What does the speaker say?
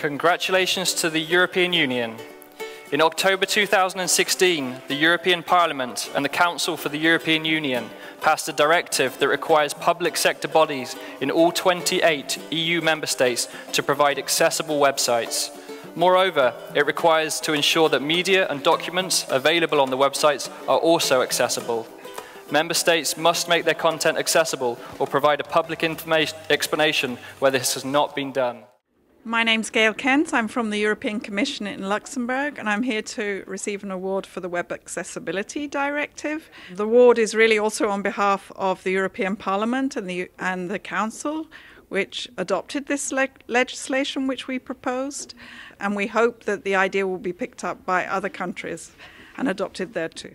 Congratulations to the European Union. In October 2016, the European Parliament and the Council for the European Union passed a directive that requires public sector bodies in all 28 EU member states to provide accessible websites. Moreover, it requires to ensure that media and documents available on the websites are also accessible. Member states must make their content accessible or provide a public explanation where this has not been done. My name's Gail Kent. I'm from the European Commission in Luxembourg, and I'm here to receive an award for the Web Accessibility Directive. The award is really also on behalf of the European Parliament and the, and the Council, which adopted this le- legislation which we proposed, and we hope that the idea will be picked up by other countries and adopted there too.